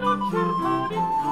non cercare